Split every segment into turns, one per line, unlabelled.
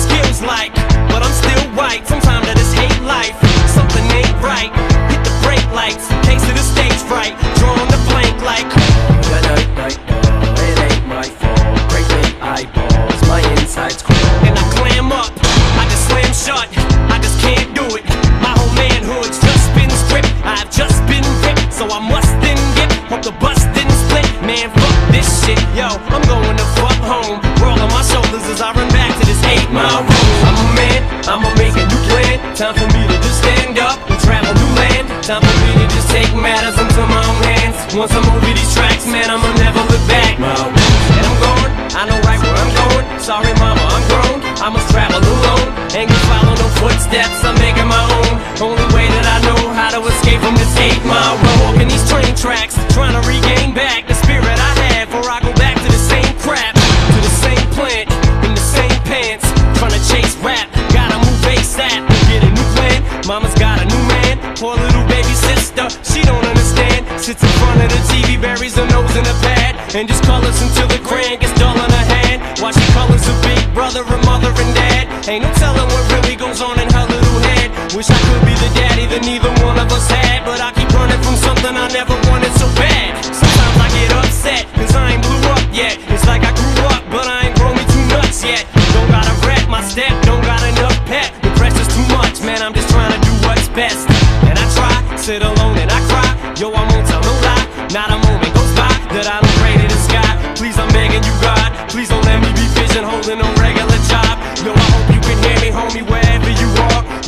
skills like But I'm still white. Sometimes time to hate life Something ain't right. Hit the brake lights Case of the stage fright. Drawing the blank like
Good night, night, no It ain't my fault. Great big eyeballs My insides cool
And I clam up I just slam shut. I just can't do it. My whole manhood's just been stripped. I've just been ripped So I must then get. Hope the bus didn't split. Man, fuck this shit Yo, I'm going to mile road. I'm a man. I'ma make a new plan. Time for me to just stand up and travel new land. Time for me to just take matters into my own hands. Once I'm over these tracks, man, I'ma never look back. And I'm gone. I know right where I'm going. Sorry, mama, I'm grown. I must travel alone. Ain't gonna follow no footsteps. I'm making my own. Only way that I know how to escape from this eight Mile road. Walking these train tracks, trying to regain back Mama's got a new man. Poor little baby sister, she don't understand. Sits in front of the TV, buries her nose in a pad, and just colors until the crayon gets dull in her hand. While she colors her big brother and mother and dad. Ain't no telling what really goes on in her little head. Wish I could be the daddy that neither one of us had, but I keep running from something I never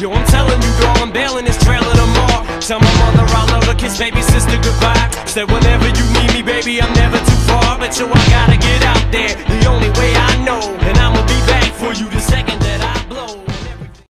are. Yo, I'm telling you, girl, I'm bailing this trailer tomorrow. Tell my mother I love her, kiss baby sister goodbye. Said whenever you need me, baby, I'm never too far. But yo, I gotta get out there, the only